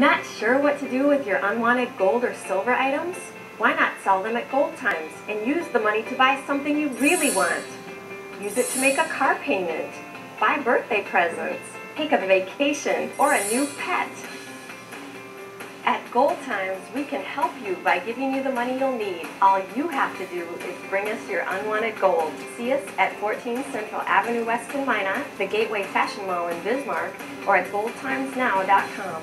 Not sure what to do with your unwanted gold or silver items? Why not sell them at Gold Times and use the money to buy something you really want? Use it to make a car payment, buy birthday presents, take a vacation, or a new pet. At Gold Times, we can help you by giving you the money you'll need. All you have to do is bring us your unwanted gold. See us at 14 Central Avenue West in Minot, the Gateway Fashion Mall in Bismarck, or at goldtimesnow.com.